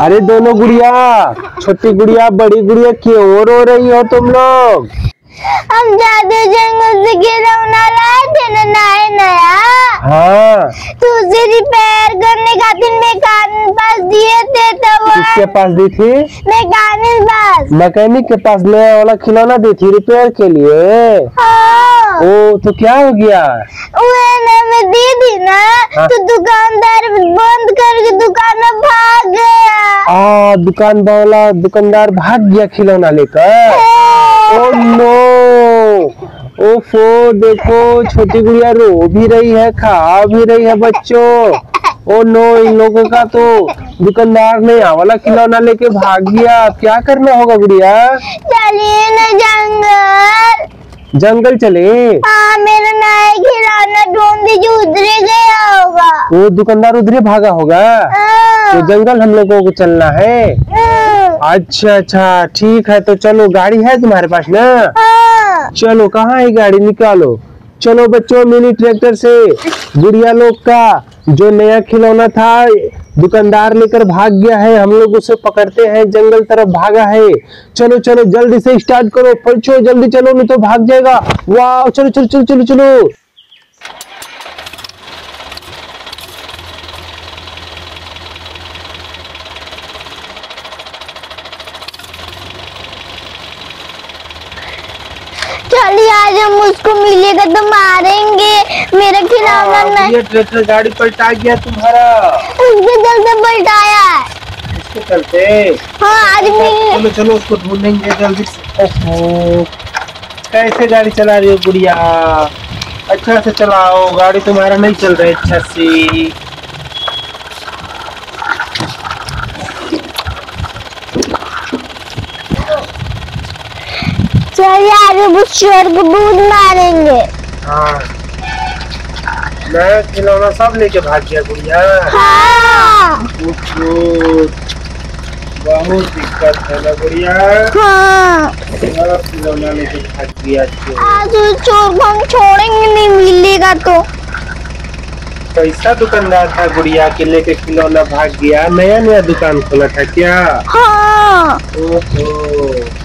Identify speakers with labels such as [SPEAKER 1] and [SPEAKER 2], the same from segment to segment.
[SPEAKER 1] अरे दोनों गुड़िया छोटी गुड़िया बड़ी गुड़िया क्यों रो रही हो तुम लोग?
[SPEAKER 2] हम जादू जंगल से खिलौना लाए थे ना नया नया।
[SPEAKER 1] हाँ।
[SPEAKER 2] तो उसे रिपेयर करने खातिर मैकेनिक पास दिए थे तो वो
[SPEAKER 1] किसके पास दी थी?
[SPEAKER 2] मैकेनिक पास।
[SPEAKER 1] मैकेनिक के पास नया वाला खिलौना दी थी रिपेयर के लिए।
[SPEAKER 2] हाँ।
[SPEAKER 1] ओ तो क्या हो गया?
[SPEAKER 2] मैं दी थी ना
[SPEAKER 1] हाँ।
[SPEAKER 2] तो दुकानदार बंद करके दुकान में भाग गया।
[SPEAKER 1] आ दुकान वाला दुकानदार भाग गया खिलौना लेकर? ओ नो ओफो देखो छोटी गुड़िया रो भी रही है खा भी रही है बच्चों। ओ नो इन लोगों का तो दुकानदार ने यहाँ वाला खिलौना लेके भाग गया। क्या करना होगा गुड़िया?
[SPEAKER 2] चलिए ना जंगल।
[SPEAKER 1] जंगल चले?
[SPEAKER 2] हाँ मेरा नया खिलौना ढूंढ दीजिए उधरे गया होगा।
[SPEAKER 1] वो दुकानदार उधरे भागा होगा?
[SPEAKER 2] हाँ,
[SPEAKER 1] तो जंगल हम लोगों को चलना है।
[SPEAKER 2] हाँ,
[SPEAKER 1] अच्छा अच्छा ठीक है तो चलो गाड़ी है तुम्हारे पास ना?
[SPEAKER 2] हाँ।
[SPEAKER 1] चलो कहाँ है गाड़ी? निकालो। चलो बच्चों मिनी ट्रैक्टर से। गुड़िया लोग का जो नया खिलौना था दुकानदार लेकर भाग गया है। हम लोग उसे पकड़ते हैं जंगल तरफ़ भागा है। चलो चलो जल्दी से स्टार्ट करो। पहुंचो जल्दी चलो नहीं तो भाग जाएगा। वाह चलो चलो चलो चलो चलो
[SPEAKER 2] चलिए आज हम उसको मिलेगा तो मारेंगे। मेरा खिलौना नहीं
[SPEAKER 1] ये ट्रैक्टर गाड़ी पलटा गया तुम्हारा।
[SPEAKER 2] उसके चलते पलटाया। है
[SPEAKER 1] चलते
[SPEAKER 2] हाँ आज
[SPEAKER 1] चलो चलो उसको ढूंढेंगे जल्दी। से ओहो कैसे गाड़ी चला रही हो गुड़िया अच्छा से चलाओ गाड़ी तुम्हारा नहीं चल रहा है अच्छा। से
[SPEAKER 2] हम उस चोर को दूध मारेंगे।
[SPEAKER 1] हाँ। मैं खिलौना सब लेके भाग गया गुड़िया।
[SPEAKER 2] हाँ।
[SPEAKER 1] बहुत दिक्कत है ना गुड़िया?
[SPEAKER 2] हाँ।
[SPEAKER 1] खिलौना लेके भाग गया।
[SPEAKER 2] आज चोर को हम छोड़ेंगे नहीं मिलेगा तो।
[SPEAKER 1] कैसा दुकानदार था गुड़िया के लेके खिलौना भाग गया। नया नया दुकान खोला था क्या?
[SPEAKER 2] हाँ।
[SPEAKER 1] ओहो।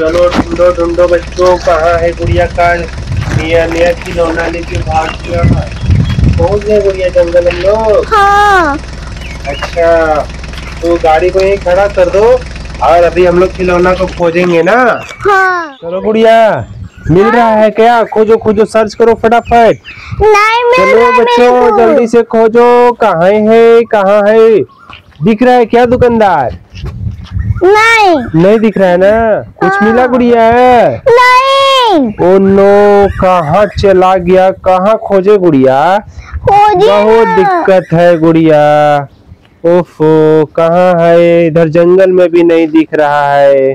[SPEAKER 1] चलो ढूंढो ढूंढो बच्चों कहाँ है गुड़िया का नया नया खिलौना लेके भाग गया पहुँच गए गुड़िया जंगल हम लोग।
[SPEAKER 2] हाँ।
[SPEAKER 1] अच्छा तो गाड़ी को यहीं खड़ा कर दो और अभी हम लोग खिलौना को खोजेंगे ना।
[SPEAKER 2] हाँ।
[SPEAKER 1] चलो गुड़िया मिल रहा है क्या? खोजो खोजो सर्च करो फटाफट।
[SPEAKER 2] नहीं
[SPEAKER 1] चलो बच्चों जल्दी से खोजो कहाँ है कहाँ है। दिख रहा है क्या दुकानदार?
[SPEAKER 2] नहीं।
[SPEAKER 1] नहीं दिख रहा है ना? कुछ
[SPEAKER 2] हाँ।
[SPEAKER 1] मिला गुड़िया है?
[SPEAKER 2] नहीं।
[SPEAKER 1] ओ नो कहाँ चला गया? कहाँ खोजे गुड़िया? बहुत दिक्कत है गुड़िया। ओफो कहाँ है? इधर जंगल में भी नहीं दिख रहा है।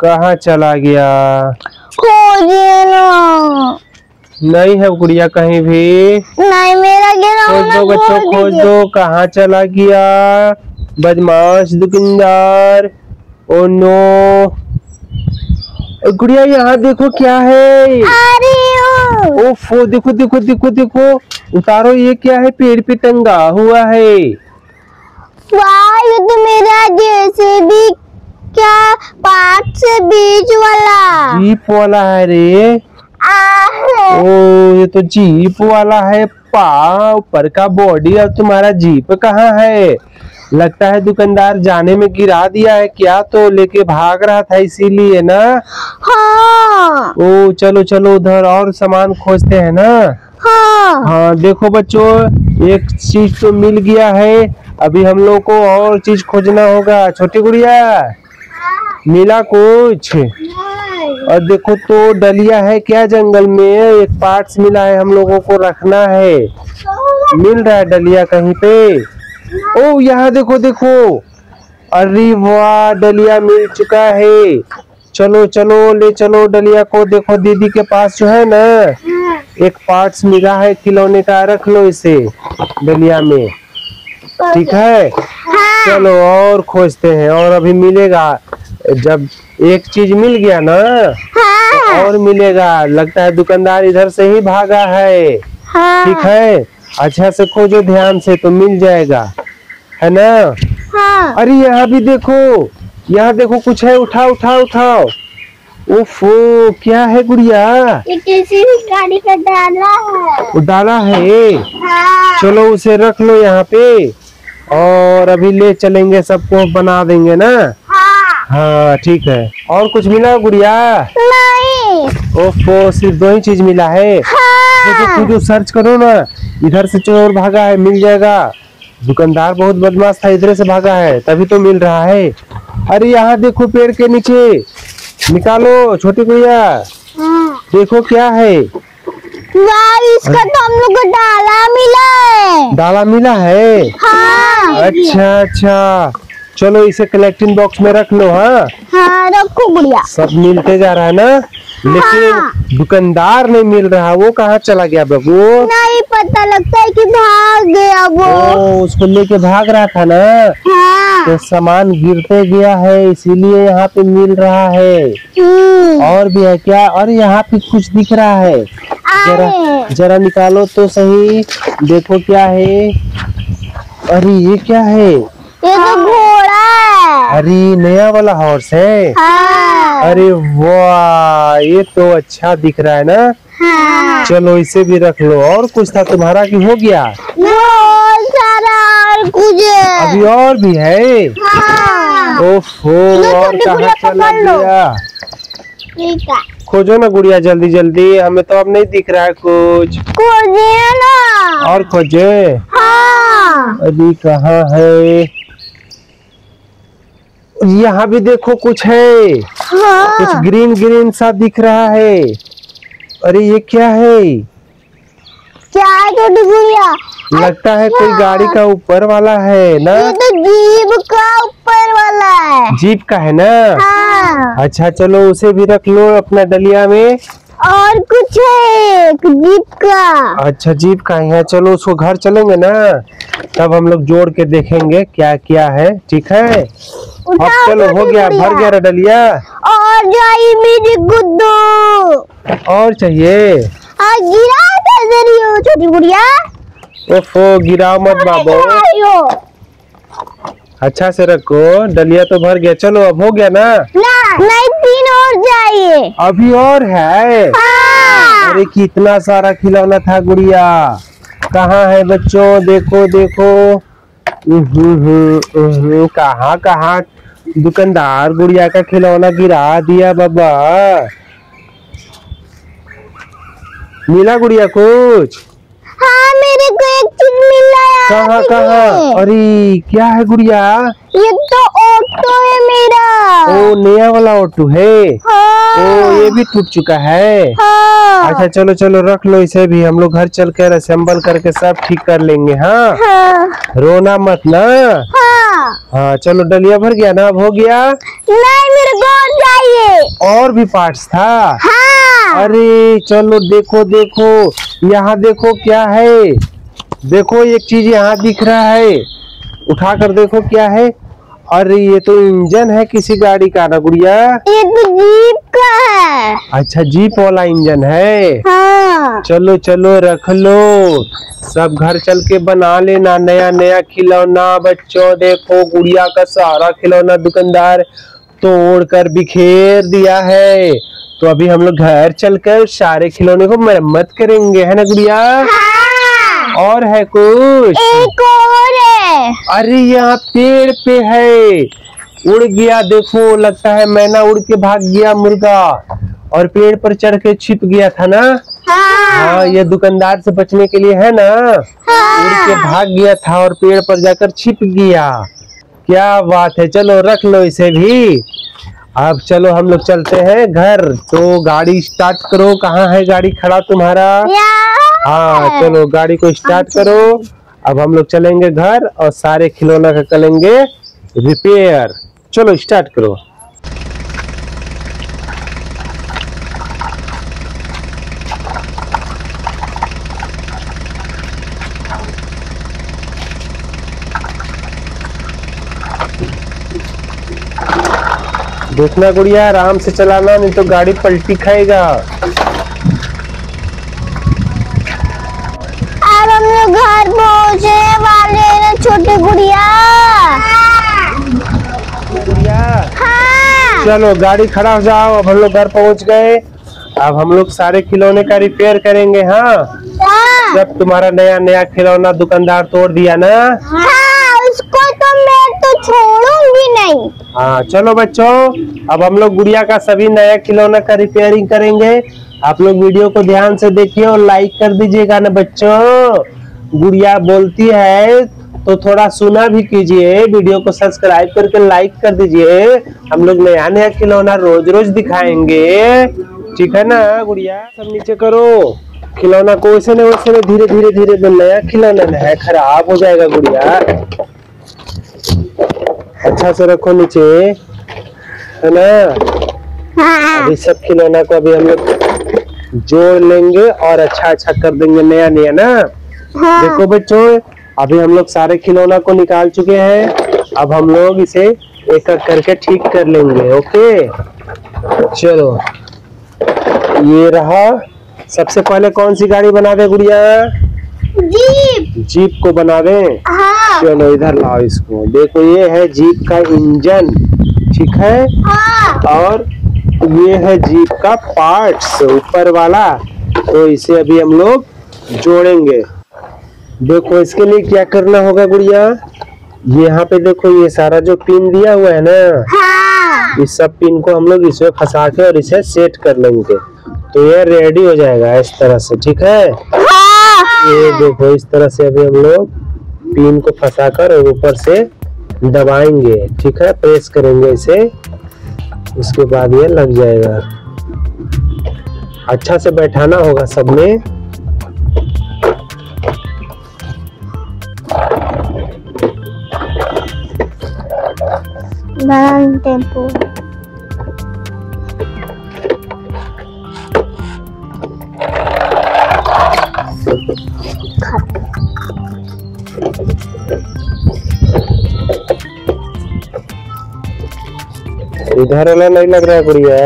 [SPEAKER 1] कहाँ चला गया?
[SPEAKER 2] खोजिए ना।
[SPEAKER 1] नहीं है गुड़िया कहीं भी।
[SPEAKER 2] नहीं मेरा
[SPEAKER 1] खोज दो बच्चों
[SPEAKER 2] खोज
[SPEAKER 1] दो कहाँ चला गया? बदमाश दुकानदार। Oh no. गुड़िया यहाँ देखो क्या है।
[SPEAKER 2] रही हूँ।
[SPEAKER 1] ओफो देखो देखो देखो देखो। उतारो ये क्या है? पेड़ पे टंगा हुआ है।
[SPEAKER 2] वाह ये तो मेरा जैसे भी क्या पार्ट से बीच वाला।
[SPEAKER 1] जीप वाला है रे। ओ ये तो जीप वाला है। पा ऊपर का बॉडी। और तुम्हारा जीप कहाँ है? लगता है दुकानदार जाने में गिरा दिया है क्या तो लेके भाग रहा था इसीलिए ना?
[SPEAKER 2] हाँ।
[SPEAKER 1] ओ चलो चलो उधर और सामान खोजते हैं ना?
[SPEAKER 2] हाँ।
[SPEAKER 1] हाँ देखो बच्चों एक चीज़ तो मिल गया है। अभी हम लोग को और चीज़ खोजना होगा। छोटी गुड़िया मिला कुछ? और देखो तो डलिया है क्या जंगल में? एक पार्ट्स मिला है हम लोगों को रखना है। मिल रहा है डलिया कहीं पे? ओ यहाँ देखो देखो। अरे वाह डलिया मिल चुका है। चलो चलो ले चलो डलिया को देखो दीदी के पास जो है ना एक पार्ट्स मिला है खिलौने का रख लो इसे डलिया में। ठीक है?
[SPEAKER 2] हाँ।
[SPEAKER 1] चलो और खोजते हैं और अभी मिलेगा। जब एक चीज़ मिल गया ना
[SPEAKER 2] हाँ।
[SPEAKER 1] और मिलेगा। लगता है दुकानदार इधर से ही भागा है।
[SPEAKER 2] हाँ।
[SPEAKER 1] ठीक है? अच्छा से खोजो ध्यान से तो मिल जाएगा। है ना?
[SPEAKER 2] हाँ।
[SPEAKER 1] अरे यहाँ भी देखो यहाँ देखो कुछ है उठाओ उठाओ उठाओ। ओफो क्या है गुड़िया?
[SPEAKER 2] ये किसी भी गाड़ी का डाला है।
[SPEAKER 1] वो डाला है?
[SPEAKER 2] हाँ।
[SPEAKER 1] चलो उसे रख लो यहाँ पे और अभी ले चलेंगे सबको बना देंगे ना?
[SPEAKER 2] हाँ।
[SPEAKER 1] हाँ ठीक है। और कुछ मिला गुड़िया?
[SPEAKER 2] नहीं।
[SPEAKER 1] ओफो सिर्फ़ दो ही चीज़ मिला है। खोजो
[SPEAKER 2] हाँ
[SPEAKER 1] खोजो सर्च करो ना इधर से चोर भागा है मिल जाएगा। दुकानदार बहुत बदमाश था इधर से भागा है तभी तो मिल रहा है। अरे यहाँ देखो पेड़ के नीचे। निकालो छोटी गुड़िया
[SPEAKER 2] हाँ।
[SPEAKER 1] देखो क्या है।
[SPEAKER 2] इसका तो हम लोग को डाला मिला है।
[SPEAKER 1] डाला मिला है?
[SPEAKER 2] हाँ।
[SPEAKER 1] अच्छा अच्छा। चलो इसे कलेक्टिंग बॉक्स में रख लो हाँ।
[SPEAKER 2] हाँ रखो गुड़िया
[SPEAKER 1] सब मिलते जा रहा है ना? लेकिन दुकानदार नहीं मिल रहा वो कहाँ चला गया बाबू?
[SPEAKER 2] नहीं पता लगता है कि भाग गया वो।
[SPEAKER 1] ओ उसको लेके भाग रहा था ना?
[SPEAKER 2] हाँ।
[SPEAKER 1] तो सामान गिरते गया है इसीलिए यहाँ पे मिल रहा है।
[SPEAKER 2] हम्म,
[SPEAKER 1] और भी है क्या? और यहाँ पे कुछ दिख रहा है। जरा जरा निकालो तो सही। देखो क्या है। अरे ये क्या है?
[SPEAKER 2] ये तो घोड़ा है।
[SPEAKER 1] अरे नया वाला हॉर्स है।
[SPEAKER 2] हाँ।
[SPEAKER 1] अरे वाह ये तो अच्छा दिख रहा है ना।
[SPEAKER 2] हाँ।
[SPEAKER 1] चलो इसे भी रख लो। और कुछ था तुम्हारा की हो गया?
[SPEAKER 2] सारा और कुछ।
[SPEAKER 1] अभी और भी है?
[SPEAKER 2] हाँ।
[SPEAKER 1] ओफो और
[SPEAKER 2] छोटी
[SPEAKER 1] कहाँ
[SPEAKER 2] गुड़िया
[SPEAKER 1] चला गया? खोजो ना गुड़िया जल्दी जल्दी। हमें तो अब नहीं दिख रहा है कुछ।
[SPEAKER 2] खोजे ना।
[SPEAKER 1] और खोजे?
[SPEAKER 2] हाँ।
[SPEAKER 1] अभी कहाँ है? यहाँ भी देखो कुछ है।
[SPEAKER 2] हाँ।
[SPEAKER 1] कुछ ग्रीन ग्रीन सा दिख रहा है। अरे ये क्या है?
[SPEAKER 2] क्या है छोटी गुड़िया
[SPEAKER 1] लगता है कोई गाड़ी का ऊपर वाला है ना?
[SPEAKER 2] ये तो जीप का ऊपर वाला है।
[SPEAKER 1] जीप का है ना?
[SPEAKER 2] हाँ।
[SPEAKER 1] अच्छा चलो उसे भी रख लो अपना डलिया में।
[SPEAKER 2] और कुछ है एक जीप का।
[SPEAKER 1] अच्छा जीप का ही है। चलो उसको घर चलेंगे ना? तब हम लोग जोड़ के देखेंगे क्या क्या है। ठीक है? अब चलो हो गया। भर गया डलिया
[SPEAKER 2] और जाई मेरी गुड्डू।
[SPEAKER 1] और चाहिए?
[SPEAKER 2] हाँ गिरा छोटी गुड़िया।
[SPEAKER 1] ओफो गिराओ मत बाबू। अच्छा से रखो। डलिया तो भर गया। चलो अब हो गया ना?
[SPEAKER 2] ना नहीं तीन और चाहिए
[SPEAKER 1] अभी और है?
[SPEAKER 2] हाँ।
[SPEAKER 1] अरे कितना सारा खिलौना था गुड़िया। कहाँ है बच्चों? देखो देखो। कहाँ कहाँ? दुकानदार गुड़िया का खिलौना गिरा दिया बाबा। मिला गुड़िया कुछ?
[SPEAKER 2] हाँ मेरे को एक चीज़ मिला है
[SPEAKER 1] कहाँ
[SPEAKER 2] आज
[SPEAKER 1] अरे क्या है गुड़िया?
[SPEAKER 2] ये तो ऑटो है मेरा।
[SPEAKER 1] ओ नया वाला ऑटो है।
[SPEAKER 2] हाँ।
[SPEAKER 1] ओ ये भी टूट चुका है।
[SPEAKER 2] हाँ।
[SPEAKER 1] अच्छा चलो चलो रख लो इसे भी। हम लोग घर चल कर असेंबल करके सब ठीक कर लेंगे हाँ?
[SPEAKER 2] हाँ।
[SPEAKER 1] रोना मत ना।
[SPEAKER 2] हाँ।
[SPEAKER 1] हाँ चलो डलिया भर गया ना? अब हो गया?
[SPEAKER 2] नहीं मेरे को और चाहिए।
[SPEAKER 1] और भी पार्ट्स था।
[SPEAKER 2] हाँ।
[SPEAKER 1] अरे चलो देखो देखो। यहाँ देखो क्या है। देखो एक चीज़ यहाँ दिख रहा है। उठा कर देखो क्या है। अरे ये तो इंजन है किसी गाड़ी का ना गुड़िया।
[SPEAKER 2] ये तो जीप का है।
[SPEAKER 1] अच्छा जीप वाला इंजन है।
[SPEAKER 2] हाँ।
[SPEAKER 1] चलो चलो रख लो। सब घर चल के बना लेना नया नया खिलौना बच्चों देखो गुड़िया का सारा खिलौना दुकानदार। तोड़ कर बिखेर दिया है। तो अभी हम लोग घर चलकर सारे खिलौने को मरम्मत करेंगे है ना गुड़िया?
[SPEAKER 2] हाँ।
[SPEAKER 1] और है कुछ?
[SPEAKER 2] एक और है।
[SPEAKER 1] अरे यहाँ पेड़ पे है। उड़ गया देखो लगता है मैना उड़ के भाग गया मुर्गा। और पेड़ पर चढ़ के छिप गया था ना?
[SPEAKER 2] हाँ।
[SPEAKER 1] हाँ ये दुकानदार से बचने के लिए है ना? हाँ। उड़ के भाग गया था और पेड़ पर जाकर छिप गया। क्या बात है? चलो रख लो इसे भी। अब चलो हम लोग चलते हैं घर। तो गाड़ी स्टार्ट करो। कहाँ है गाड़ी? खड़ा तुम्हारा? हाँ चलो गाड़ी को स्टार्ट करो। अब हम लोग चलेंगे घर और सारे खिलौना का करेंगे रिपेयर चलो स्टार्ट करो। देखना गुड़िया आराम से चलाना नहीं तो गाड़ी पलटी खाएगा।
[SPEAKER 2] अब हम लोग घर पहुँचे वाले ना छोटी गुड़िया। गुड़िया हाँ।
[SPEAKER 1] चलो गाड़ी खड़ा हो जाओ अब हम लोग घर पहुँच गए। अब हम लोग सारे खिलौने का रिपेयर करेंगे हाँ?
[SPEAKER 2] हाँ।
[SPEAKER 1] जब तुम्हारा नया नया खिलौना दुकानदार तोड़ दिया ना?
[SPEAKER 2] हाँ, उसको तो मैं तो छोड़ू छोड़ूँगी नहीं।
[SPEAKER 1] हाँ चलो बच्चों, अब हम लोग गुड़िया का सभी नया खिलौना का रिपेयरिंग करेंगे। आप लोग वीडियो को ध्यान से देखिए और लाइक कर दीजिएगा ना बच्चों। गुड़िया बोलती है तो थोड़ा सुना भी कीजिए, वीडियो को सब्सक्राइब करके लाइक कर दीजिए। हम लोग नया नया खिलौना रोज रोज दिखाएँगे। ठीक है ना, गुड़िया? सब नीचे करो। खिलौना को वैसे नहीं वैसे धीरे धीरे धीरे नया खिलौना है, खराब हो जाएगा गुड़िया। अच्छा से रखो नीचे। है ना?
[SPEAKER 2] हाँ
[SPEAKER 1] अभी सब खिलौना को अभी हम लोग जोड़ लेंगे और अच्छा अच्छा कर देंगे नया नया ना?
[SPEAKER 2] हाँ।
[SPEAKER 1] देखो बच्चों अभी हम लोग सारे खिलौना को निकाल चुके हैं। अब हम लोग इसे एक एक करके ठीक कर लेंगे ओके? चलो। ये रहा। सबसे पहले कौन सी गाड़ी बना दे गुड़िया?
[SPEAKER 2] जीप।
[SPEAKER 1] जीप को बना दे
[SPEAKER 2] हाँ।
[SPEAKER 1] चलो इधर लाओ इसको? देखो ये है जीप का इंजन ठीक है?
[SPEAKER 2] हाँ।
[SPEAKER 1] और ये है जीप का पार्ट्स ऊपर वाला। तो इसे अभी हम लोग जोड़ेंगे। देखो इसके लिए क्या करना होगा गुड़िया? यहाँ पे देखो ये सारा जो पिन दिया हुआ है ना
[SPEAKER 2] हाँ।
[SPEAKER 1] इस सब पिन को हम लोग इसमें फंसा के और इसे सेट कर लेंगे। तो ये रेडी हो जाएगा इस तरह से ठीक है? हाँ। ये देखो इस तरह से अभी हम लोग पिन को फंसा कर और ऊपर से दबाएँगे, ठीक है? प्रेस करेंगे इसे। उसके बाद ये लग जाएगा। अच्छा से बैठाना होगा सब में
[SPEAKER 2] बड़ा टेंपो।
[SPEAKER 1] इधर वाला नहीं लग रहा है गुड़िया?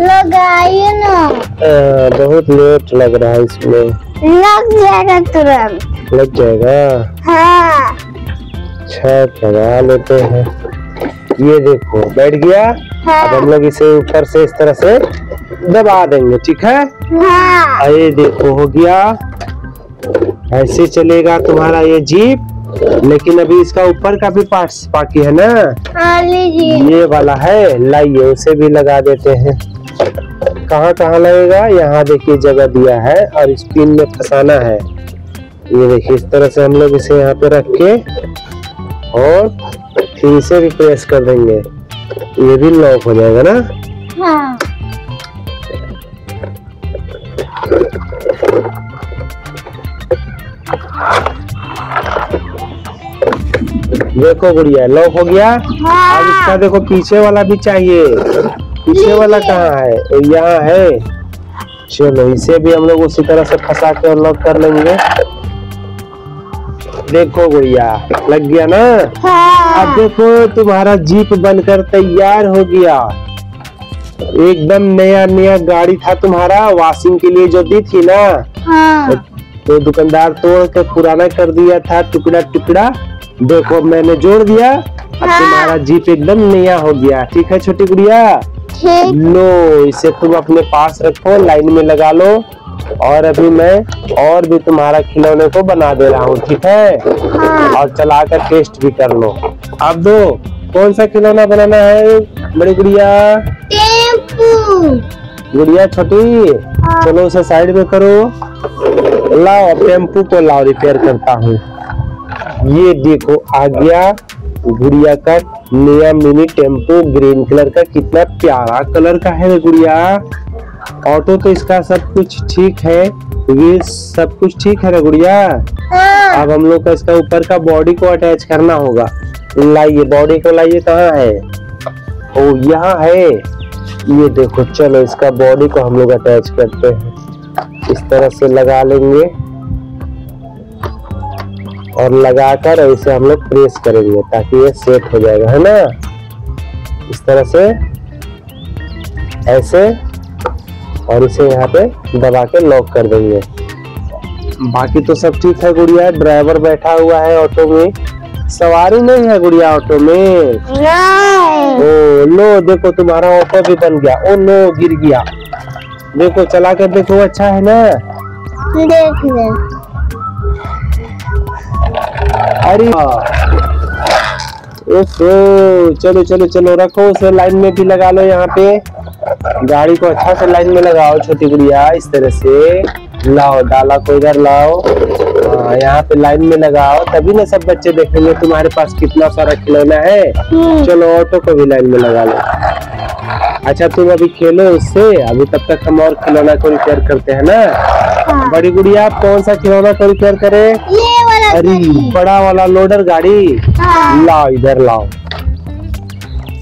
[SPEAKER 2] लगाइए ना।
[SPEAKER 1] आ, बहुत लेट लग रहा है इसमें।
[SPEAKER 2] लग जाएगा तुरंत।
[SPEAKER 1] लग जाएगा?
[SPEAKER 2] हाँ।
[SPEAKER 1] अच्छा लगा लेते हैं। ये देखो बैठ गया? हाँ। अब हम लोग इसे ऊपर से इस तरह से दबा देंगे ठीक है?
[SPEAKER 2] हाँ।
[SPEAKER 1] अरे देखो हो गया। ऐसे चलेगा तुम्हारा ये जीप। लेकिन अभी इसका ऊपर का भी पार्ट बाकी है ना?
[SPEAKER 2] हाँ
[SPEAKER 1] ये वाला है लाइए उसे भी लगा देते हैं। कहाँ कहाँ लगेगा? यहाँ देखिए जगह दिया है और इस पिन में फंसाना है। ये देखिए इस तरह से हम लोग इसे यहाँ पे रख के और फिर इसे भी प्रेस कर देंगे। ये भी लॉक हो जाएगा ना?
[SPEAKER 2] हाँ।
[SPEAKER 1] देखो गुड़िया लॉक हो गया? हाँ। अब इसका देखो पीछे वाला भी चाहिए। पीछे वाला कहाँ है? यहाँ है। चलो इसे भी हम लोग उसी तरह से फंसा के लॉक कर लेंगे। देखो गुड़िया लग गया ना?
[SPEAKER 2] हाँ।
[SPEAKER 1] अब देखो तुम्हारा जीप बनकर तैयार हो गया। एकदम नया नया गाड़ी था तुम्हारा वॉशिंग के लिए जो दी थी ना?
[SPEAKER 2] हाँ।
[SPEAKER 1] तो दुकानदार तोड़ के पुराना कर दिया था टुकड़ा टुकड़ा देखो मैंने जोड़ दिया। अब
[SPEAKER 2] हाँ।
[SPEAKER 1] तुम्हारा जीप एकदम नया हो गया। ठीक है छोटी गुड़िया? लो इसे तुम अपने पास रखो लाइन में लगा लो। और अभी मैं और भी तुम्हारा खिलौने को बना दे रहा हूँ ठीक है?
[SPEAKER 2] हाँ।
[SPEAKER 1] और चला कर टेस्ट भी कर लो। अब दो कौन सा खिलौना बनाना है? बड़ी गुड़िया। गुड़िया छोटी चलो उसे साइड में करो। लाओ टेंपू को लाओ रिपेयर करता हूँ। ये देखो आ गया गुड़िया का नया मिनी टेंपो ग्रीन कलर का कितना प्यारा कलर का है गुड़िया। ऑटो तो इसका सब कुछ ठीक है ये सब कुछ ठीक है गुड़िया।
[SPEAKER 2] हाँ।
[SPEAKER 1] अब हम लोग का इसका ऊपर का बॉडी को अटैच करना होगा। लाइए बॉडी को लाइए कहाँ है? ओ यहाँ है। ये देखो चलो इसका बॉडी को हम लोग अटैच करते हैं। इस तरह से लगा लेंगे। और लगाकर इसे हम लोग प्रेस करेंगे ताकि ये सेट हो जाएगा है ना? इस तरह से ऐसे और इसे यहाँ पे दबा के लॉक कर देंगे। बाकी तो सब ठीक है गुड़िया ड्राइवर बैठा हुआ है ऑटो में। सवारी नहीं है गुड़िया ऑटो में। ओ लो देखो तुम्हारा ऑटो भी बन गया। ओ नो गिर गया। देखो चला कर देखो अच्छा है ना?
[SPEAKER 2] देख ले।
[SPEAKER 1] अरे ओहो चलो चलो चलो रखो उसे लाइन में भी लगा लो यहाँ पे। गाड़ी को अच्छा से लाइन में लगाओ छोटी गुड़िया इस तरह से। लाओ डाला को इधर लाओ। हाँ, यहाँ पे लाइन में लगाओ तभी ना सब बच्चे देखेंगे तुम्हारे पास कितना सारा खिलौना है।
[SPEAKER 2] हम्म,
[SPEAKER 1] चलो ऑटो को भी लाइन में लगा लो। अच्छा तुम अभी खेलो उससे। अभी तब तक हम और खिलौना को रिपेयर करते हैं ना।
[SPEAKER 2] हाँ।
[SPEAKER 1] बड़ी गुड़िया आप कौन सा खिलौना को रिपेयर करे? अरे बड़ा वाला लोडर गाड़ी।
[SPEAKER 2] हाँ।
[SPEAKER 1] लाओ इधर लाओ।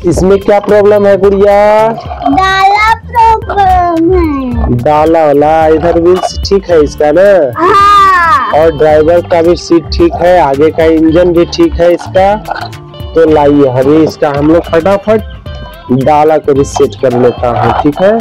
[SPEAKER 1] इसमें क्या प्रॉब्लम है गुड़िया?
[SPEAKER 2] डाला प्रॉब्लम है।
[SPEAKER 1] डाला वाला इधर व्हील्स ठीक है इसका ना?
[SPEAKER 2] हाँ।
[SPEAKER 1] और ड्राइवर का भी सीट ठीक है आगे का इंजन भी ठीक है इसका। तो लाइए अभी इसका हम लोग फटाफट डाला को भी सेट कर लेता हूँ ठीक है?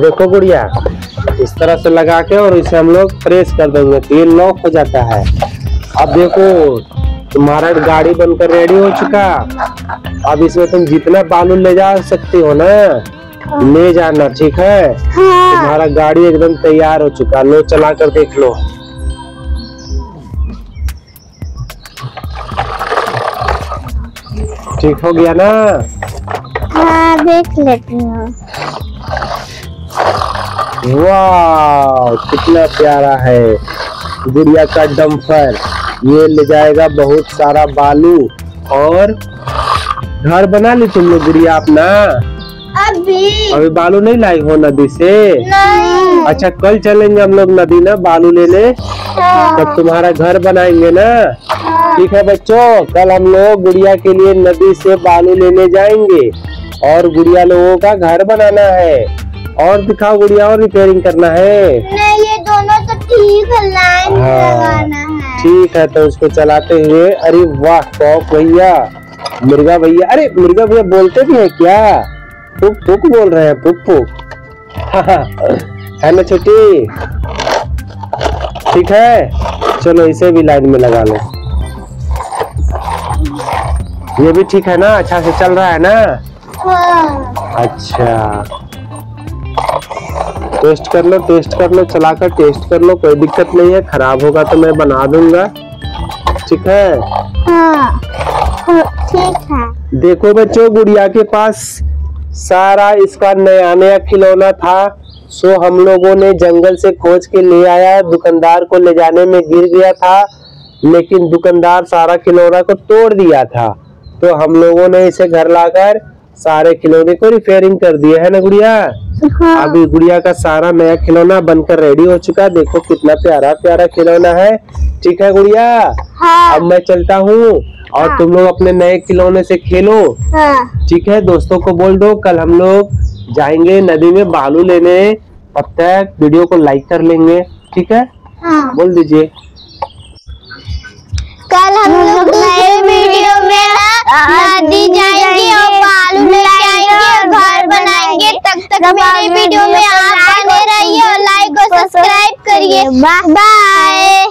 [SPEAKER 1] देखो गुड़िया इस तरह से लगा के और इसे हम लोग प्रेस कर देंगे। तो ये लॉक हो जाता है। अब देखो तुम्हारा गाड़ी बनकर रेडी हो चुका। अब इसमें तुम जितना बालू ले जा सकती हो ना ले जाना ठीक है?
[SPEAKER 2] हाँ।
[SPEAKER 1] तुम्हारा गाड़ी एकदम तैयार हो चुका। लो चला कर देख लो। ठीक हो गया ना?
[SPEAKER 2] हाँ देख लेती हूँ।
[SPEAKER 1] वाह कितना प्यारा है। गुड़िया का डम्फर ये ले जाएगा बहुत सारा बालू और घर बना ली तुम लोग गुड़िया अपना।
[SPEAKER 2] अभी।
[SPEAKER 1] अभी बालू नहीं लाई हो नदी से?
[SPEAKER 2] नहीं।
[SPEAKER 1] अच्छा कल चलेंगे हम लोग नदी ना बालू लेने? तब तुम्हारा घर बनाएँगे ना? ठीक है बच्चों कल हम लोग गुड़िया के लिए नदी से बालू लेने जाएँगे और गुड़िया लोगों का घर बनाना है। और दिखाओ गुड़िया और रिपेयरिंग करना है।
[SPEAKER 2] नहीं ये दोनों तो ठीक है लाइन
[SPEAKER 1] हाँ।
[SPEAKER 2] लगाना है।
[SPEAKER 1] ठीक है तो उसको चलाते हुए अरे वाह कौक भैया मुर्गा भैया अरे मुर्गा भैया बोलते भी है क्या? पुक पुक बोल रहे हैं पुक पुक। है ना छोटी? ठीक है चलो इसे भी लाइन में लगा लो। ये भी ठीक है ना अच्छा से चल रहा है ना?
[SPEAKER 2] हाँ।
[SPEAKER 1] अच्छा। टेस्ट कर लो टेस्ट कर लो चलाकर टेस्ट कर लो कोई दिक्कत नहीं है खराब होगा तो मैं बना दूँगा। ठीक है?
[SPEAKER 2] हाँ हाँ, ठीक है।
[SPEAKER 1] देखो बच्चों गुड़िया के पास सारा इसका नया नया खिलौना था। सो हम लोगों ने जंगल से खोज के ले आया दुकानदार को ले जाने में गिर गया था लेकिन दुकानदार सारा खिलौना को तोड़ दिया था। तो हम लोगों ने इसे घर लाकर सारे खिलौने को रिपेयरिंग कर दिया है ना गुड़िया?
[SPEAKER 2] हाँ।
[SPEAKER 1] अभी गुड़िया का सारा नया खिलौना बनकर रेडी हो चुका है। देखो कितना प्यारा प्यारा खिलौना है। ठीक है गुड़िया?
[SPEAKER 2] हाँ।
[SPEAKER 1] अब मैं चलता हूँ और
[SPEAKER 2] हाँ।
[SPEAKER 1] तुम लोग अपने नए खिलौने से खेलो।
[SPEAKER 2] हाँ।
[SPEAKER 1] ठीक है? दोस्तों को बोल दो कल हम लोग जाएँगे नदी में बालू लेने। तब तक वीडियो को लाइक कर लेंगे। ठीक है?
[SPEAKER 2] हाँ।
[SPEAKER 1] बोल दीजिए।
[SPEAKER 2] कल हम लोग नए वीडियो में नदी जाएँगे और बालू बनाएँगे तब तक मेरे वीडियो में आप बने रहिए और लाइक और सब्सक्राइब करिए। बाय